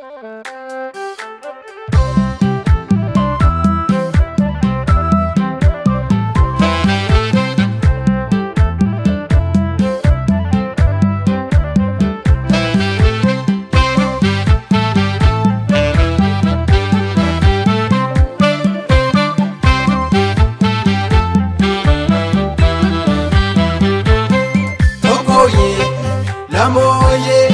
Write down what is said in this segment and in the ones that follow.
la Lamoye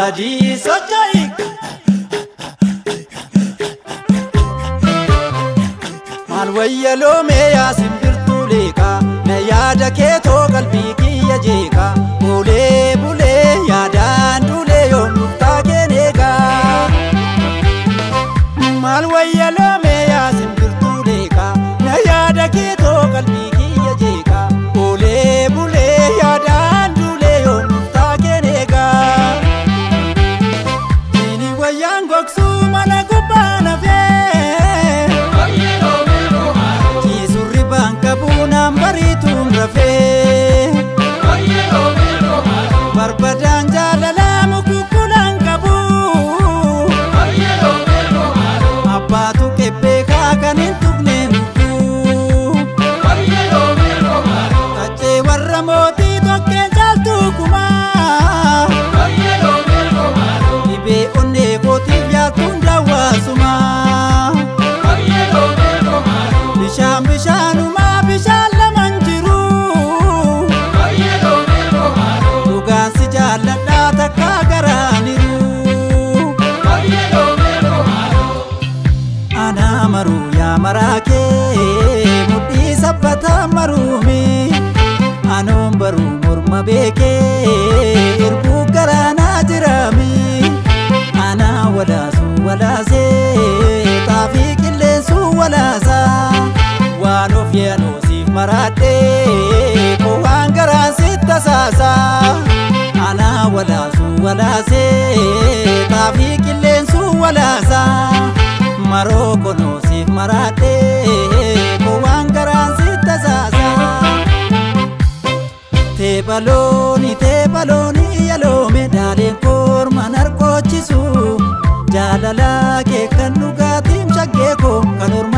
सोचाई मलवैलो मेरा सिंधा मारे थो गल बि की अॼे खां vez. Mata maruumi Anoon baruu morma beekee Erbuu galaanaa jiraami Anaa walaasuu walaasee Xaafii qilleensuu walaasaa Waan of yaanuusiif sa Kowaan garaan si tasaasaa Anaa walaasuu walaasee Xaafii qilleensuu walaasaa Maroo konoosiif marate. balooni ta'e balooni yaloo medaaleen korma narkoochisu jaalala kee kan dhugaatiin shaggee koo kan horma.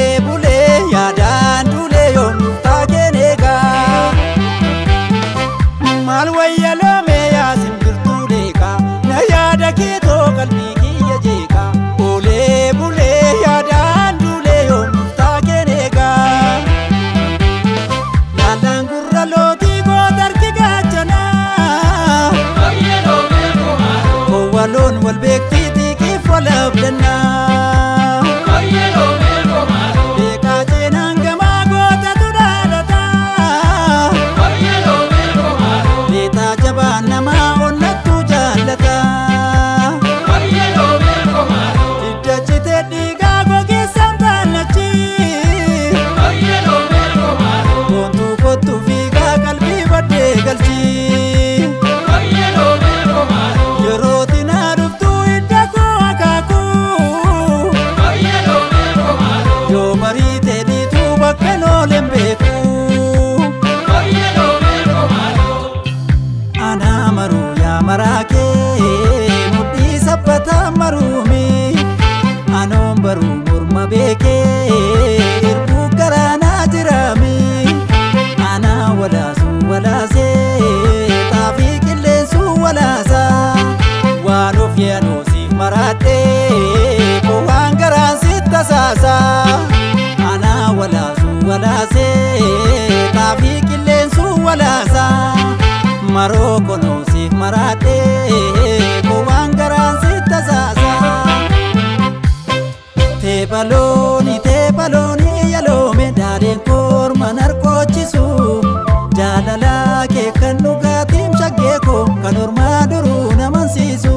dhaggee koo duru ormaa duruu naman siisu.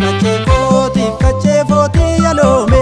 Kachee kootiif kachee footii yaloome.